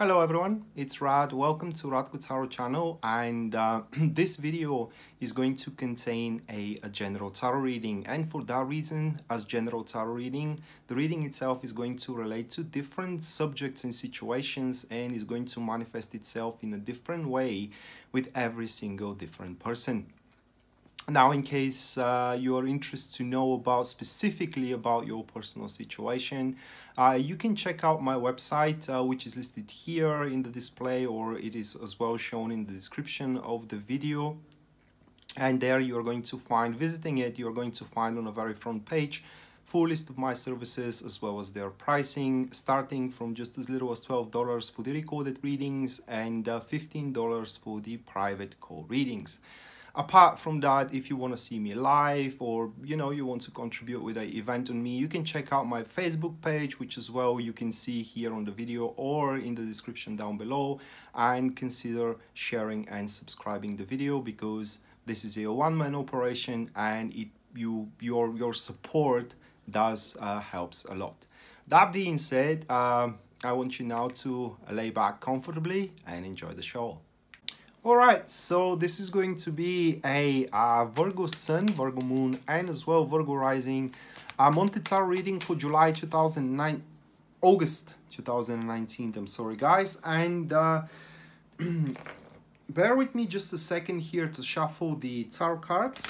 Hello everyone, it's Rad. Welcome to Radko Tarot channel and uh, this video is going to contain a, a, general tarot reading and for that reason as general tarot reading the reading itself is going to relate to different subjects and situations and is going to manifest itself in a different way with every single different person. Now, in case uh, you are interested to know about specifically about your personal situation, uh, you can check out my website, uh, which is listed here in the display, or it is as well shown in the description of the video. And there you are going to find, visiting it, you are going to find on a very front page, full list of my services as well as their pricing, starting from just as little as $12 for the recorded readings and uh, $15 for the private call readings apart from that if you want to see me live or you know you want to contribute with an event on me you can check out my facebook page which as well you can see here on the video or in the description down below and consider sharing and subscribing the video because this is a one-man operation and it you your your support does uh, helps a lot. That being said um, i want you now to lay back comfortably and enjoy the show Alright, so this is going to be a uh, Virgo Sun, Virgo Moon, and as well Virgo Rising uh, Monte Tarot reading for July 2009, August 2019, I'm sorry guys. And uh, bear with me just a second here to shuffle the tarot cards.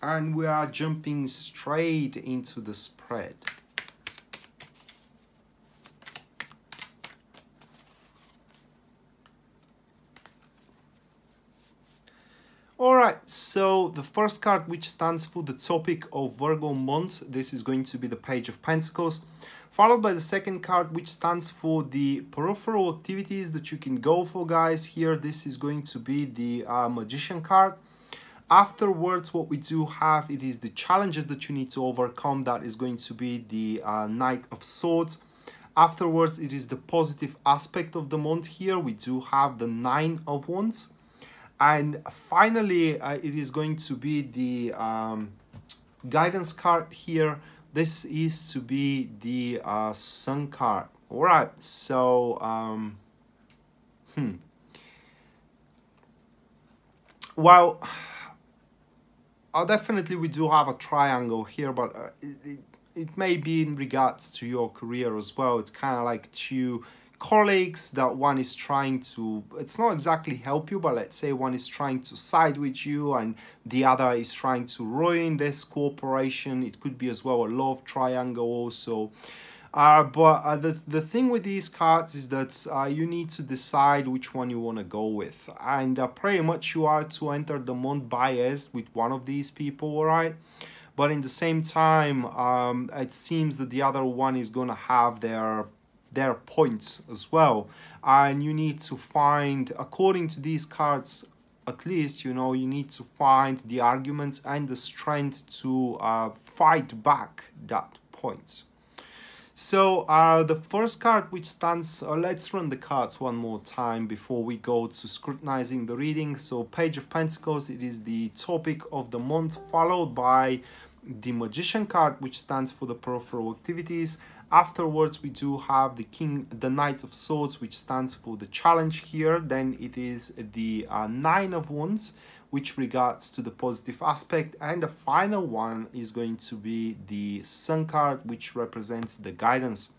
And we are jumping straight into the spread. Alright, so the first card which stands for the topic of Virgo month, this is going to be the Page of Pentacles, followed by the second card which stands for the peripheral activities that you can go for guys. Here this is going to be the uh, Magician card. Afterwards what we do have, it is the challenges that you need to overcome, that is going to be the uh, Knight of Swords. Afterwards it is the positive aspect of the month here, we do have the Nine of Wands and finally, uh, it is going to be the um, guidance card here. This is to be the uh, sun card. All right, so, um, hmm. Well, uh, definitely we do have a triangle here, but uh, it, it, it may be in regards to your career as well. It's kind of like two colleagues that one is trying to it's not exactly help you but let's say one is trying to side with you and the other is trying to ruin this cooperation. It could be as well a love triangle also. Uh, but uh, the, the thing with these cards is that uh, you need to decide which one you want to go with. And uh, pretty much you are to enter the month biased with one of these people all right but in the same time um, it seems that the other one is going to have their their points as well. And you need to find according to these cards at least you know you need to find the arguments and the strength to uh, fight back that point. So uh, the first card which stands uh, let's run the cards one more time before we go to scrutinizing the reading. So page of pentacles it is the topic of the month followed by the magician card which stands for the peripheral activities Afterwards, we do have the King, the Knight of Swords, which stands for the challenge here. Then it is the uh, Nine of Wands, which regards to the positive aspect. And the final one is going to be the Sun card, which represents the guidance.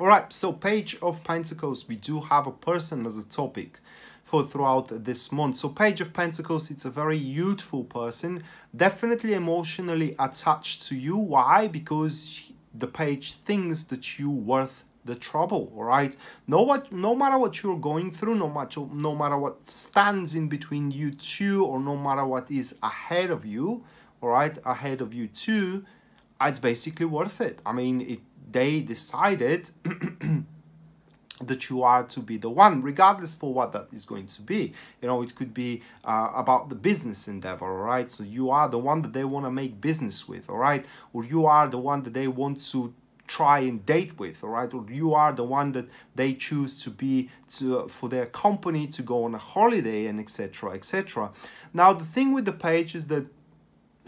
Alright, so Page of Pentacles, we do have a person as a topic for throughout this month. So Page of Pentacles, it's a very youthful person, definitely emotionally attached to you. Why? Because the page thinks that you worth the trouble all right? No what no matter what you're going through no matter no matter what stands in between you two or no matter what is ahead of you all right ahead of you too it's basically worth it. I mean it they decided that you are to be the one, regardless for what that is going to be. You know, it could be uh, about the business endeavor, all right? So you are the one that they want to make business with, all right? Or you are the one that they want to try and date with, all right? Or you are the one that they choose to be to for their company to go on a holiday and etc. etc. Now the thing with the page is that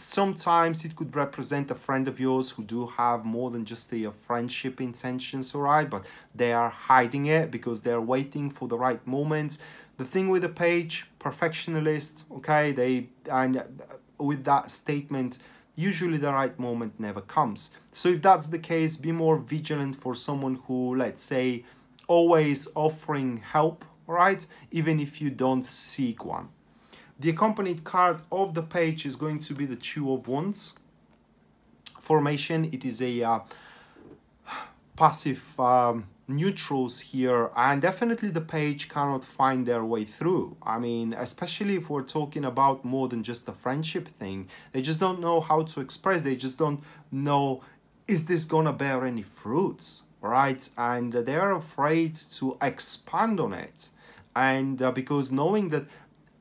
sometimes it could represent a friend of yours who do have more than just a friendship intentions all right? But they are hiding it because they're waiting for the right moment. The thing with the page perfectionist okay? They and uh, with that statement usually the right moment never comes. So if that's the case be more vigilant for someone who let's say always offering help right? Even if you don't seek one the accompanied card of the page is going to be the two of wands formation. It is a uh, passive um, neutrals here and definitely the page cannot find their way through. I mean especially if we're talking about more than just a friendship thing they just don't know how to express they just don't know is this gonna bear any fruits right? And they're afraid to expand on it. And uh, because knowing that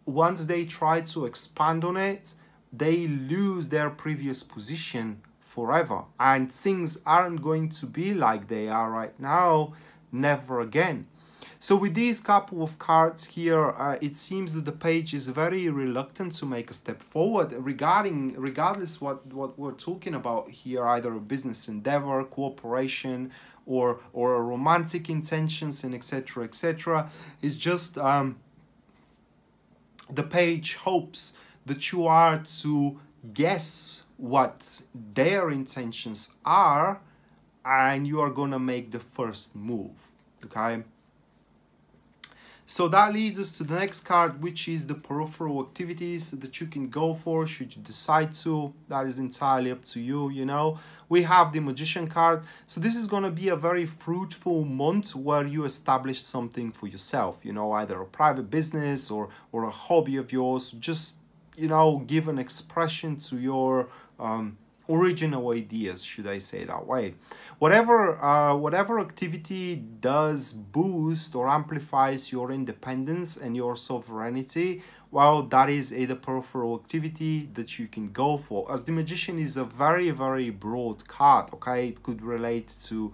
once they try to expand on it they lose their previous position forever. And things aren't going to be like they are right now never again. So with these couple of cards here uh, it seems that the page is very reluctant to make a step forward regarding regardless what what we're talking about here either a business endeavor cooperation or or romantic intentions and etc etc it's just um the page hopes that you are to guess what their intentions are and you are gonna make the first move okay so that leads us to the next card which is the peripheral activities that you can go for should you decide to. That is entirely up to you you know. We have the magician card. So this is going to be a very fruitful month where you establish something for yourself you know either a private business or or a hobby of yours. Just you know give an expression to your um, original ideas should i say that way. Whatever uh, whatever activity does boost or amplifies your independence and your sovereignty well that is a peripheral activity that you can go for. As the magician is a very very broad card okay? It could relate to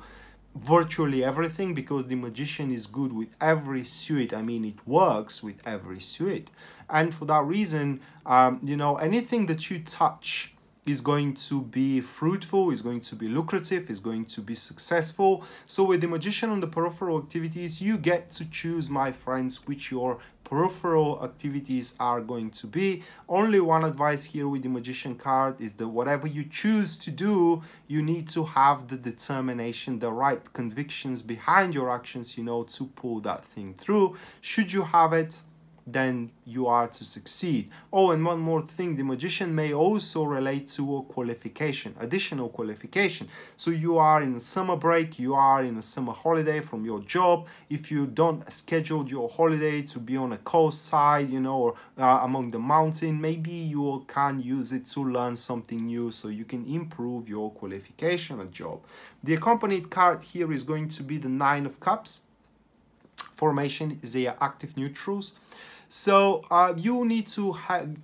virtually everything because the magician is good with every suit. I mean it works with every suit. And for that reason um, you know anything that you touch is going to be fruitful, is going to be lucrative, is going to be successful. So with the magician on the peripheral activities, you get to choose, my friends, which your peripheral activities are going to be. Only one advice here with the magician card is that whatever you choose to do, you need to have the determination, the right convictions behind your actions, you know, to pull that thing through. Should you have it, then you are to succeed. Oh, and one more thing, the magician may also relate to a qualification, additional qualification. So you are in a summer break, you are in a summer holiday from your job. If you don't schedule your holiday to be on a coast side, you know, or uh, among the mountain, maybe you can use it to learn something new so you can improve your qualification at job. The accompanied card here is going to be the Nine of Cups. Formation is a active neutrals. So uh, you need to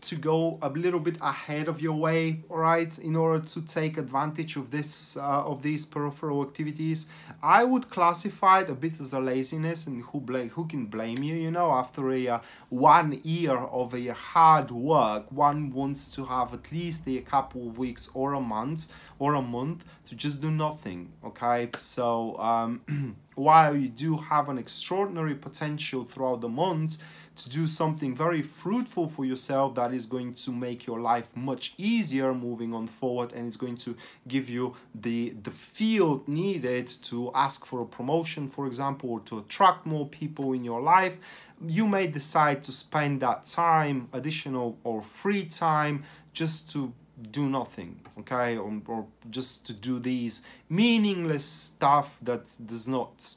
to go a little bit ahead of your way, all right, in order to take advantage of this uh, of these peripheral activities. I would classify it a bit as a laziness, and who blame who can blame you? You know, after a uh, one year of a hard work, one wants to have at least a couple of weeks or a month or a month to just do nothing. Okay, so um, while you do have an extraordinary potential throughout the month to do something very fruitful for yourself that is going to make your life much easier moving on forward and it's going to give you the the field needed to ask for a promotion for example or to attract more people in your life. You may decide to spend that time additional or free time just to do nothing okay? Or, or just to do these meaningless stuff that does not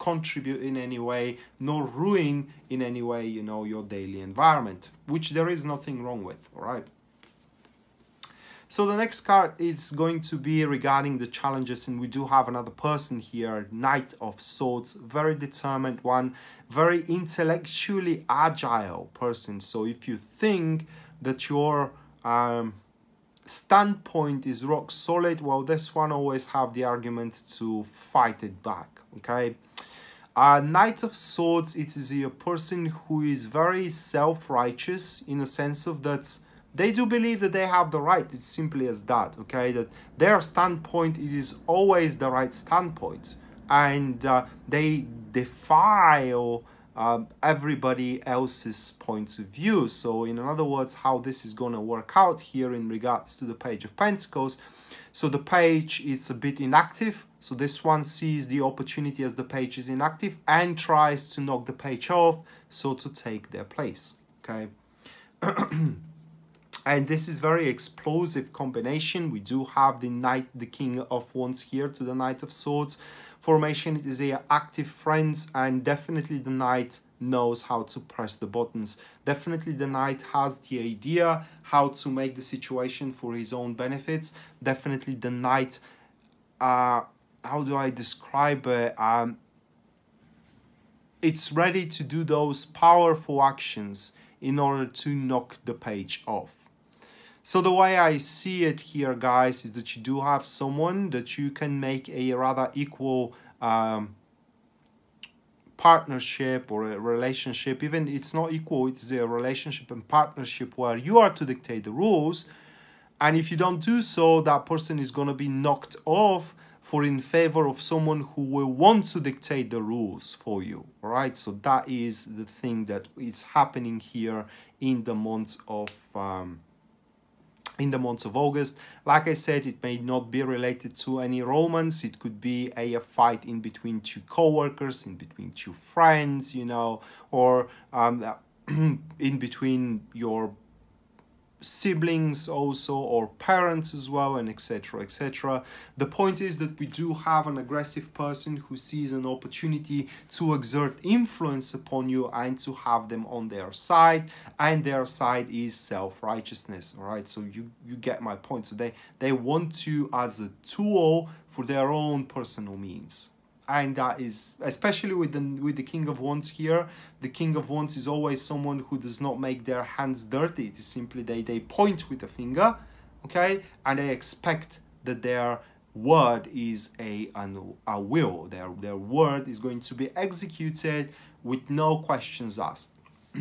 contribute in any way nor ruin in any way you know your daily environment which there is nothing wrong with all right? So the next card is going to be regarding the challenges and we do have another person here knight of swords very determined one very intellectually agile person. So if you think that your um, standpoint is rock solid well this one always have the argument to fight it back okay uh, Knight of Swords, it is a person who is very self-righteous in a sense of that they do believe that they have the right. It's simply as that okay? That their standpoint is always the right standpoint. And uh, they defy um, everybody else's points of view. So in other words how this is going to work out here in regards to the page of pentacles so the page is a bit inactive. So this one sees the opportunity as the page is inactive and tries to knock the page off so to take their place okay and this is very explosive combination. We do have the knight the king of wands here to the knight of swords formation. It is a active friends and definitely the knight knows how to press the buttons. Definitely the knight has the idea how to make the situation for his own benefits. Definitely the knight uh how do i describe it? Um it's ready to do those powerful actions in order to knock the page off so the way I see it here, guys, is that you do have someone that you can make a rather equal um, partnership or a relationship. Even it's not equal, it's a relationship and partnership where you are to dictate the rules. And if you don't do so, that person is going to be knocked off for in favor of someone who will want to dictate the rules for you. Right, so that is the thing that is happening here in the month of um, in the month of August. Like I said, it may not be related to any romance. It could be a, a fight in between two co-workers, in between two friends, you know, or um, in between your siblings also or parents as well and etc etc the point is that we do have an aggressive person who sees an opportunity to exert influence upon you and to have them on their side and their side is self-righteousness all right? So you you get my point. So they they want you as a tool for their own personal means and that is especially with the with the king of wands here the king of wands is always someone who does not make their hands dirty. It is simply they they point with a finger okay? And they expect that their word is a an, a will. Their their word is going to be executed with no questions asked.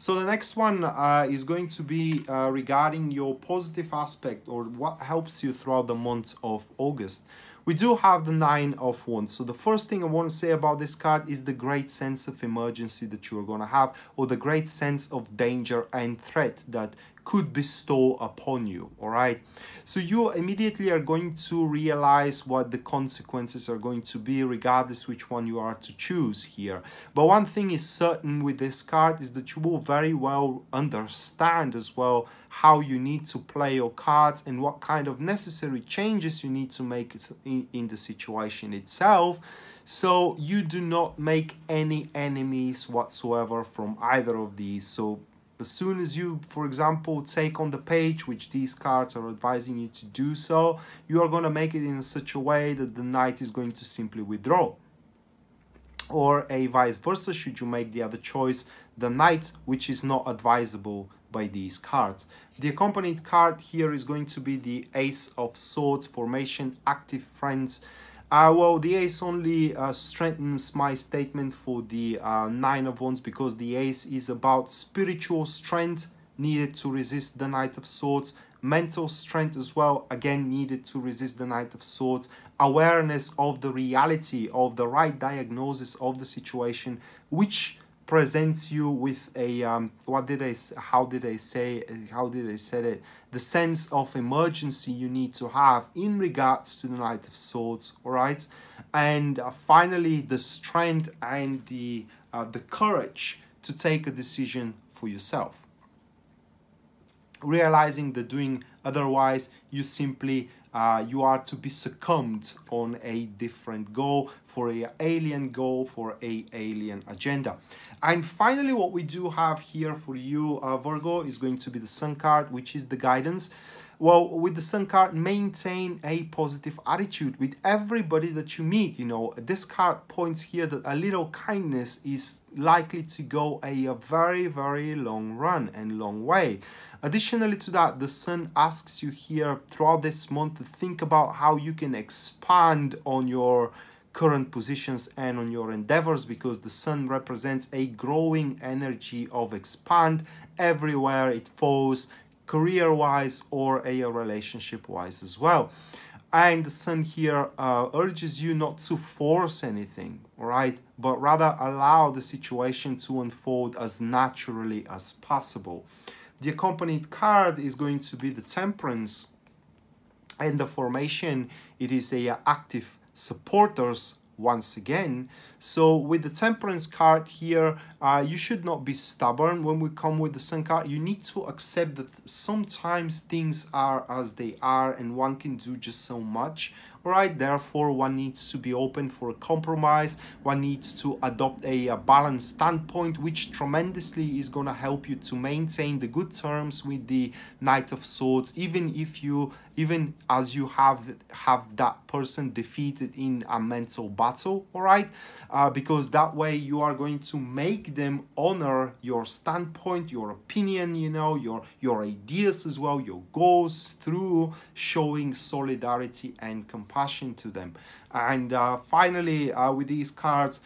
So the next one uh, is going to be uh, regarding your positive aspect or what helps you throughout the month of August we do have the nine of wands. So the first thing i want to say about this card is the great sense of emergency that you are going to have or the great sense of danger and threat that could bestow upon you all right? So you immediately are going to realize what the consequences are going to be regardless which one you are to choose here. But one thing is certain with this card is that you will very well understand as well how you need to play your cards and what kind of necessary changes you need to make in, the situation itself. So you do not make any enemies whatsoever from either of these. So as soon as you, for example, take on the page, which these cards are advising you to do so, you are going to make it in such a way that the knight is going to simply withdraw. Or a vice versa, should you make the other choice, the knight, which is not advisable by these cards. The accompanied card here is going to be the Ace of Swords, Formation, Active Friends, uh, well, the ace only uh, strengthens my statement for the uh, nine of wands because the ace is about spiritual strength needed to resist the knight of swords mental strength as well again needed to resist the knight of swords awareness of the reality of the right diagnosis of the situation which presents you with a um, what did I how did I say how did I say it? The sense of emergency you need to have in regards to the Knight of Swords all right and uh, finally the strength and the uh, the courage to take a decision for yourself realizing that doing otherwise you simply uh, you are to be succumbed on a different goal for a alien goal for a alien agenda. And finally what we do have here for you uh, Virgo is going to be the sun card which is the guidance well with the sun card maintain a positive attitude with everybody that you meet you know. This card points here that a little kindness is likely to go a, a very very long run and long way. Additionally to that the sun asks you here throughout this month to think about how you can expand on your current positions and on your endeavors because the sun represents a growing energy of expand. Everywhere it falls career wise or a relationship wise as well. And the sun here uh, urges you not to force anything right? But rather allow the situation to unfold as naturally as possible. The accompanied card is going to be the temperance and the formation. It is a active supporters once again. So with the temperance card here uh, you should not be stubborn. When we come with the sun card you need to accept that sometimes things are as they are and one can do just so much right therefore one needs to be open for a compromise. One needs to adopt a, a balanced standpoint which tremendously is going to help you to maintain the good terms with the knight of swords even if you even as you have have that person defeated in a mental battle all right? Uh, because that way you are going to make them honor your standpoint your opinion you know your your ideas as well your goals through showing solidarity and compassion to them. And uh, finally uh, with these cards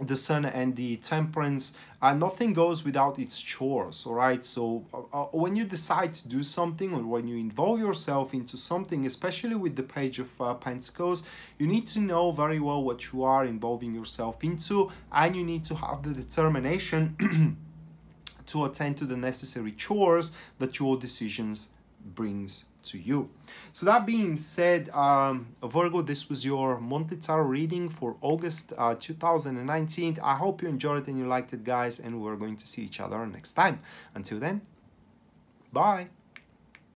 the sun and the temperance uh, nothing goes without its chores all right? So uh, uh, when you decide to do something or when you involve yourself into something especially with the page of uh, pentacles you need to know very well what you are involving yourself into and you need to have the determination to attend to the necessary chores that your decisions brings to you. So that being said, um, Virgo, this was your monthly tarot reading for August uh, 2019. I hope you enjoyed it and you liked it, guys, and we're going to see each other next time. Until then, bye.